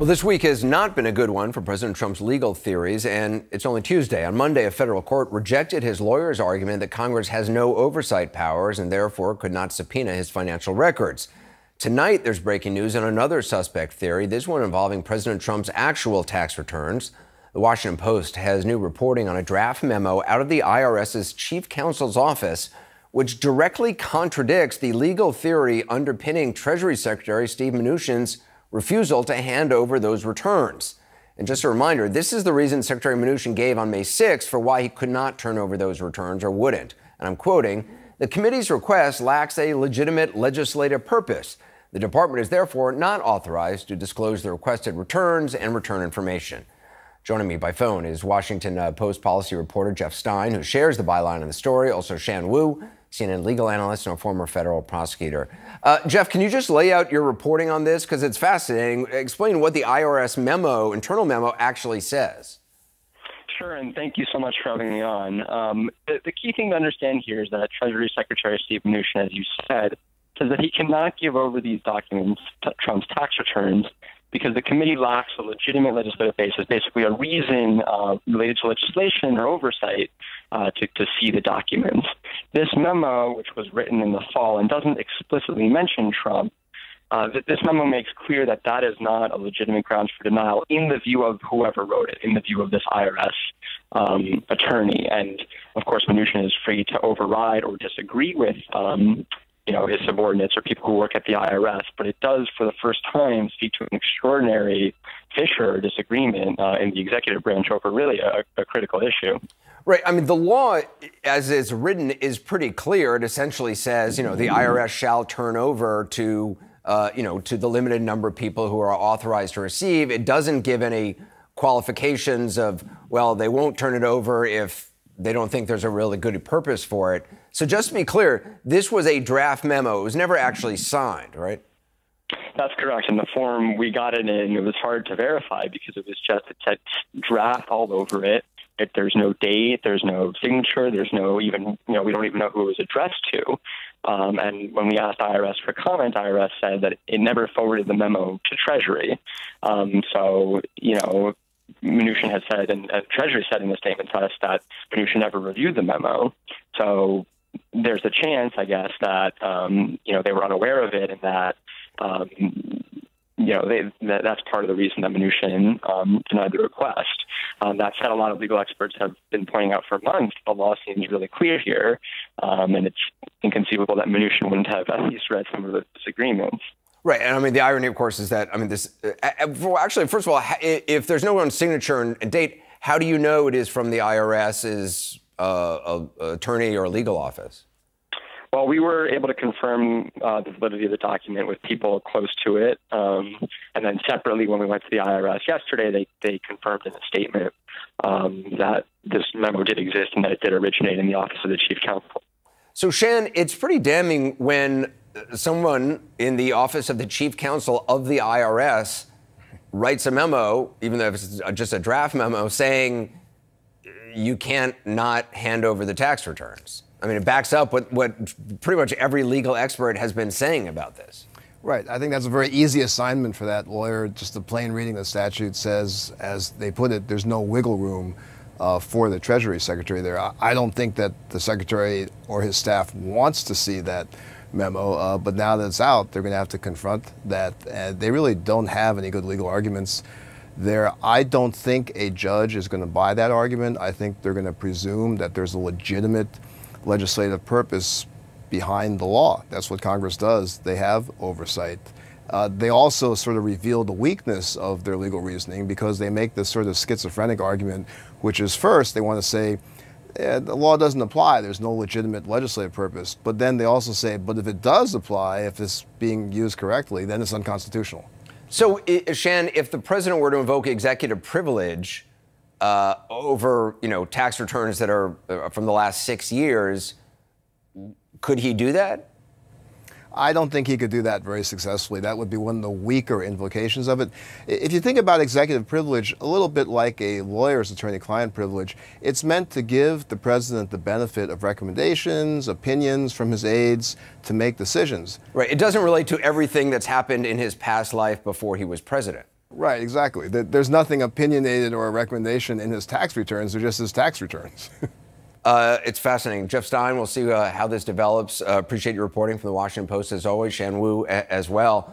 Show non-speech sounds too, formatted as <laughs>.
Well, this week has not been a good one for President Trump's legal theories, and it's only Tuesday. On Monday, a federal court rejected his lawyer's argument that Congress has no oversight powers and therefore could not subpoena his financial records. Tonight, there's breaking news on another suspect theory, this one involving President Trump's actual tax returns. The Washington Post has new reporting on a draft memo out of the IRS's chief counsel's office, which directly contradicts the legal theory underpinning Treasury Secretary Steve Mnuchin's refusal to hand over those returns. And just a reminder, this is the reason Secretary Mnuchin gave on May 6 for why he could not turn over those returns or wouldn't. And I'm quoting, the committee's request lacks a legitimate legislative purpose. The department is therefore not authorized to disclose the requested returns and return information. Joining me by phone is Washington uh, Post policy reporter Jeff Stein, who shares the byline of the story. Also, Shan Wu, CNN legal analyst and a former federal prosecutor. Uh, Jeff, can you just lay out your reporting on this? Because it's fascinating. Explain what the IRS memo, internal memo, actually says. Sure, and thank you so much for having me on. Um, the, the, key thing to understand here is that Treasury Secretary Steve Mnuchin, as you said, says that he cannot give over these documents, Trump's tax returns, because the committee lacks a legitimate legislative basis, basically a reason uh, related to legislation or oversight uh, to, to see the documents. This memo, which was written in the fall and doesn't explicitly mention Trump, uh, this memo makes clear that that is not a legitimate grounds for denial in the view of whoever wrote it, in the view of this IRS um, attorney. And of course, Mnuchin is free to override or disagree with um, you know, his subordinates or people who work at the IRS, but it does, for the first time, speak to an extraordinary fissure disagreement uh, in the executive branch over really a, a critical issue. Right. I mean, the law, as it's written, is pretty clear. It essentially says, you know, the IRS shall turn over to, uh, you know, to the limited number of people who are authorized to receive. It doesn't give any qualifications of, well, they won't turn it over if they don't think there's a really good purpose for it. So just to be clear, this was a draft memo. It was never actually signed, right? That's correct. And the form we got it in, it was hard to verify because it was just it said draft all over it. it. There's no date, there's no signature, there's no even you know we don't even know who it was addressed to. Um, and when we asked IRS for comment, IRS said that it never forwarded the memo to Treasury. Um, so you know Mnuchin had said, and uh, Treasury said in the statement to us that Mnuchin never reviewed the memo. So there's a chance, I guess, that um, you know they were unaware of it, and that um, you know they, that, that's part of the reason that Mnuchin um, denied the request. Um, that said, a lot of legal experts have been pointing out for months the law seems really clear here, um, and it's inconceivable that Mnuchin wouldn't have at least read some of the disagreements. Right, and I mean the irony, of course, is that I mean this. Uh, uh actually, first of all, if there's no one signature and date, how do you know it is from the IRS's uh, attorney or legal office? Well, we were able to confirm uh, the validity of the document with people close to it. Um, and then separately, when we went to the IRS yesterday, they, they confirmed in a statement um, that this memo did exist and that it did originate in the office of the chief counsel. So, Shan, it's pretty damning when someone in the office of the chief counsel of the IRS writes a memo, even though it's just a draft memo, saying you can't not hand over the tax returns. I mean, it backs up what, what pretty much every legal expert has been saying about this. Right. I think that's a very easy assignment for that lawyer. Just the plain reading of the statute says, as they put it, there's no wiggle room uh, for the Treasury Secretary there. I don't think that the Secretary or his staff wants to see that memo, uh, but now that it's out, they're going to have to confront that. And they really don't have any good legal arguments there. I don't think a judge is going to buy that argument. I think they're going to presume that there's a legitimate legislative purpose behind the law. That's what Congress does. They have oversight. Uh, they also sort of reveal the weakness of their legal reasoning because they make this sort of schizophrenic argument, which is first, they want to say, eh, the law doesn't apply, there's no legitimate legislative purpose. But then they also say, but if it does apply, if it's being used correctly, then it's unconstitutional. So, Shan, if the president were to invoke executive privilege, uh, over you know tax returns that are uh, from the last six years. Could he do that? I don't think he could do that very successfully. That would be one of the weaker invocations of it. If you think about executive privilege, a little bit like a lawyer's attorney client privilege, it's meant to give the president the benefit of recommendations, opinions from his aides to make decisions. Right. It doesn't relate to everything that's happened in his past life before he was president. Right, exactly. There's nothing opinionated or a recommendation in his tax returns. They're just his tax returns. <laughs> uh, it's fascinating. Jeff Stein, we'll see uh, how this develops. Uh, appreciate your reporting from the Washington Post as always. Shan Wu as well.